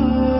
Oh.